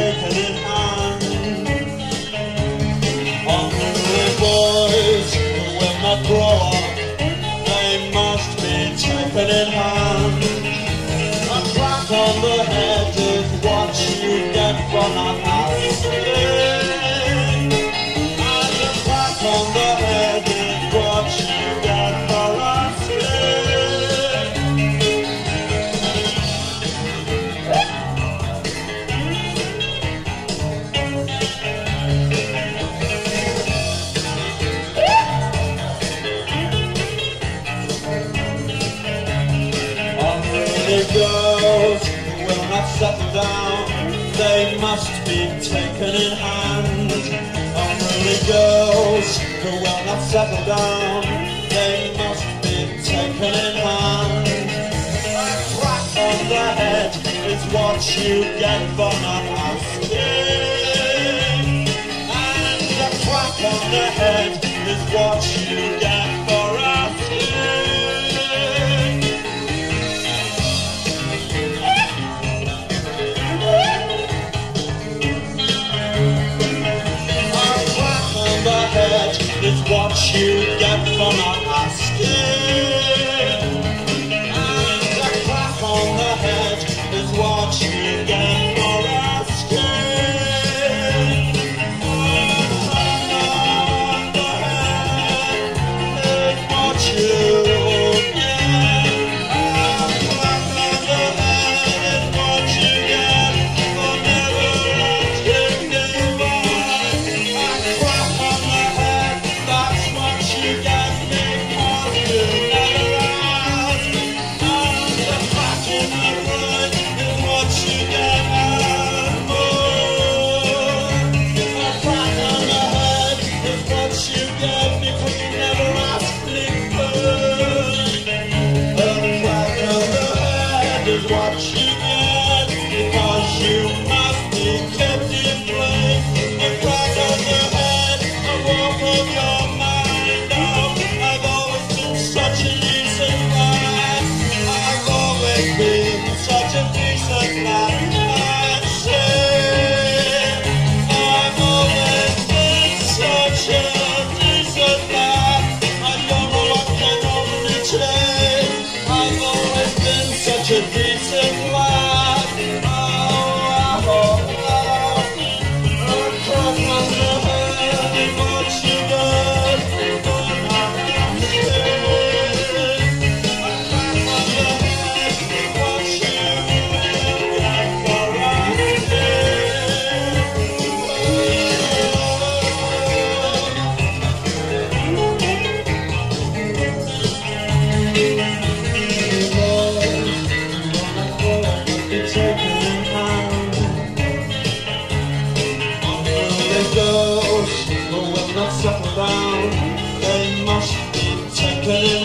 Hey. many girls will not settle down, they must be taken in hand. Unruly girls who will not settle down, they must be taken in hand. A crack on the head is what you get for not asking. And a crack on the head is what you get you. home.